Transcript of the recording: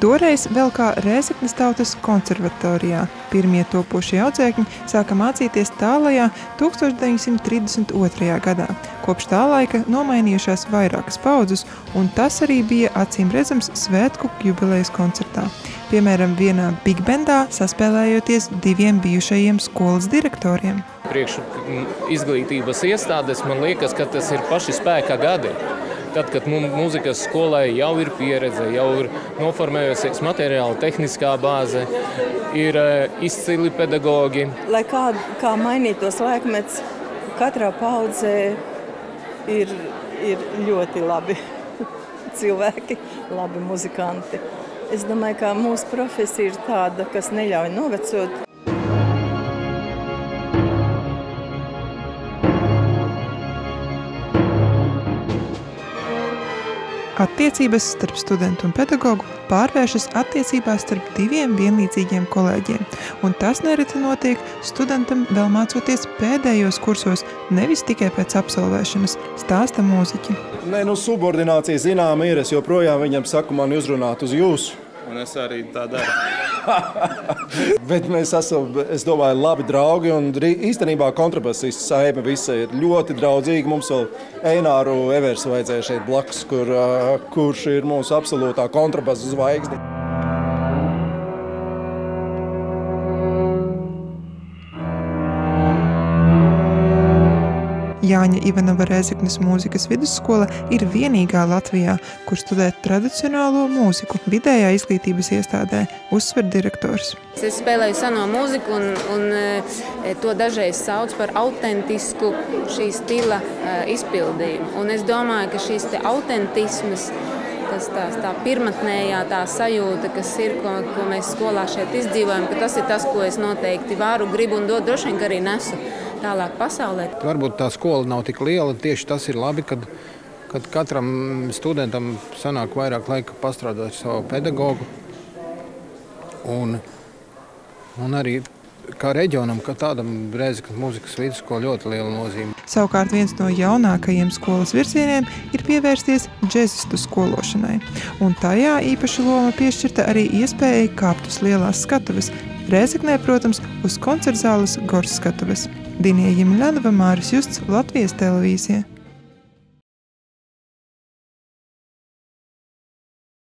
Toreiz vēl kā Rēzeknes tautas konservatorijā. Pirmie topošie audzēkņi sāka mācīties tālajā 1932. gadā. Kopš tā laika nomainījušās vairākas paudzes, un tas arī bija acīm redzams svētku jubilejas koncertā. Piemēram, vienā big bendā saspēlējoties diviem bijušajiem skolas direktoriem. Priekš izglītības iestādes man liekas, ka tas ir paši spēka gadi. Tad, kad mūzikas skolai jau ir pieredze, jau ir noformējusies materiāla tehniskā bāze, ir izcili pedagogi. Lai kā, kā mainītos laikmets, katrā paudzē ir, ir ļoti labi cilvēki, labi muzikanti. Es domāju, ka mūsu profesija ir tāda, kas neļauj novecot. Attiecības starp studentu un pedagogu pārvēršas attiecībās starp diviem vienlīdzīgiem kolēģiem, un tas nereti notiek studentam vēl mācoties pēdējos kursos, nevis tikai pēc absolvēšanas, stāsta mūziķi. Nē, nu, subordinācija zinām ir, es joprojām viņam saku mani uzrunāt uz jūsu. Un es arī tā daru. Bet mēs esam, es domāju, labi draugi. Un īstenībā kontrabasists saime visa ir ļoti draudzīga. Mums vēl Eināru Eversu vajadzēja šeit blakus, kur, kurš ir mūsu absolūtā kontrabasa zvaigzne. Jāņa Ivanova Rēzeknes mūzikas vidusskola ir vienīgā Latvijā, kur studēt tradicionālo mūziku vidējā izglītības iestādē, uzsver direktors. Es spēlēju seno mūziku un, un to dažreiz sauc par autentisku šī stila izpildījumu. Un es domāju, ka šīs autentismas tas tā, tā pirmotnējā tā sajūta, kas ir, ko, ko mēs skolā šeit izdzīvojam, ka tas ir tas, ko es noteikti varu, gribu un dod, droši vien, arī nesu tālāk pasaulē. Varbūt tā skola nav tik liela, tieši tas ir labi, kad, kad katram studentam sanāk vairāk laika pastrādāt savu pedagogu. Un, un arī kā reģionam, kā tādam Rēzeknes mūzikas vidusskola ļoti liela nozīme. Savukārt viens no jaunākajiem skolas virzieniem ir pievērsties džezistu skološanai. Un tajā īpaša loma piešķirta arī iespējai kāpt uz lielās skatuves. Rēzeknē, protams, uz koncertzāles Gors skatuves. Dinija Jimļanova, Māris Justs, Latvijas televīzija.